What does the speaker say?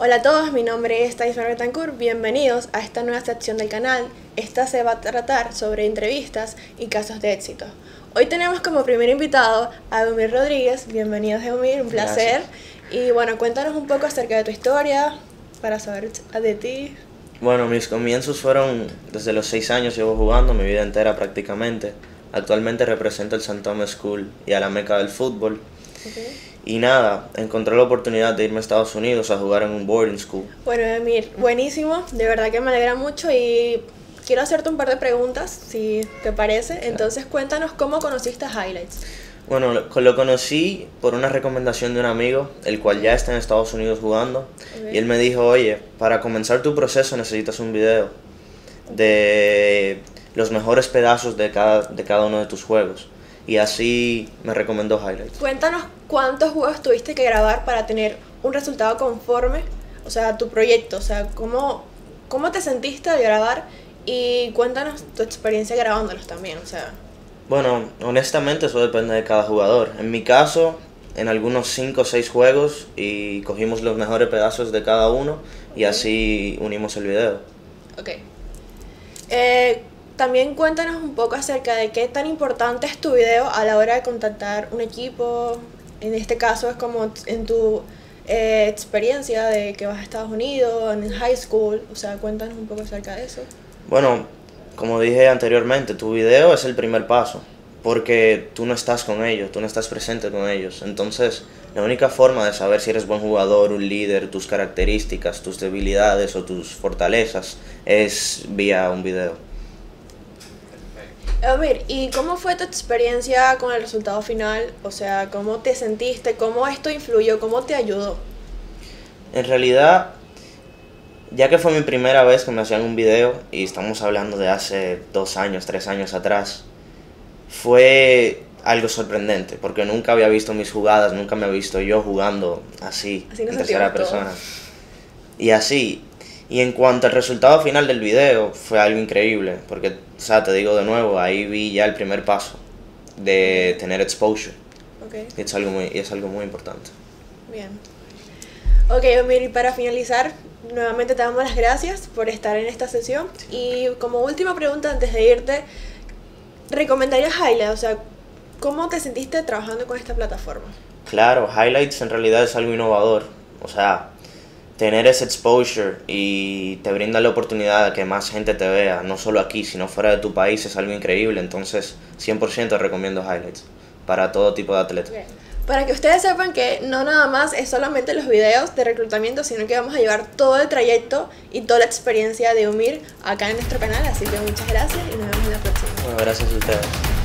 Hola a todos, mi nombre es Thais Betancourt. Bienvenidos a esta nueva sección del canal. Esta se va a tratar sobre entrevistas y casos de éxito. Hoy tenemos como primer invitado a Eumir Rodríguez. Bienvenidos, Eumir, un placer. Y bueno, cuéntanos un poco acerca de tu historia, para saber de ti. Bueno, mis comienzos fueron desde los seis años, llevo jugando mi vida entera prácticamente. Actualmente represento el St. Thomas School y a la meca del fútbol. Y nada, encontré la oportunidad de irme a Estados Unidos a jugar en un boarding school. Bueno, Emir, buenísimo, de verdad que me alegra mucho y quiero hacerte un par de preguntas, si te parece. Entonces, cuéntanos cómo conociste Highlights. Bueno, lo, conocí por una recomendación de un amigo, el cual ya está en Estados Unidos jugando. Y él me dijo, oye, para comenzar tu proceso necesitas un video de los mejores pedazos de cada, de cada uno de tus juegos y así me recomendó Highlights. Cuéntanos cuántos juegos tuviste que grabar para tener un resultado conforme, o sea, tu proyecto, o sea, cómo, cómo te sentiste al grabar y cuéntanos tu experiencia grabándolos también, o sea. Bueno, honestamente eso depende de cada jugador. En mi caso, en algunos 5 o 6 juegos y cogimos los mejores pedazos de cada uno y así unimos el video. Ok. Eh, también cuéntanos un poco acerca de qué tan importante es tu video a la hora de contactar un equipo. En este caso es como en tu eh, experiencia de que vas a Estados Unidos, en high school. O sea, cuéntanos un poco acerca de eso. Bueno, como dije anteriormente, tu video es el primer paso. Porque tú no estás con ellos, tú no estás presente con ellos. Entonces, la única forma de saber si eres buen jugador, un líder, tus características, tus debilidades o tus fortalezas es vía un video. Elmir, ¿y cómo fue tu experiencia con el resultado final? O sea, ¿cómo te sentiste? ¿Cómo esto influyó? ¿Cómo te ayudó? En realidad, ya que fue mi primera vez que me hacían un video, y estamos hablando de hace dos años, tres años atrás, fue algo sorprendente, porque nunca había visto mis jugadas, nunca me había visto yo jugando así, así en tercera persona. Y así, y en cuanto al resultado final del video, fue algo increíble, porque, o sea, te digo de nuevo, ahí vi ya el primer paso de tener exposure. Okay. Y, es algo muy, y es algo muy importante. Bien. Ok, Omir, y para finalizar, nuevamente te damos las gracias por estar en esta sesión. Y como última pregunta antes de irte, ¿recomendarías Highlights? O sea, ¿cómo te sentiste trabajando con esta plataforma? Claro, Highlights en realidad es algo innovador. O sea, tener ese exposure y te brinda la oportunidad de que más gente te vea, no solo aquí, sino fuera de tu país, es algo increíble. Entonces, 100% recomiendo Highlights para todo tipo de atletas. Para que ustedes sepan que no nada más es solamente los videos de reclutamiento, sino que vamos a llevar todo el trayecto y toda la experiencia de UMIR acá en nuestro canal. Así que muchas gracias y nos vemos en la próxima. Bueno, gracias a ustedes.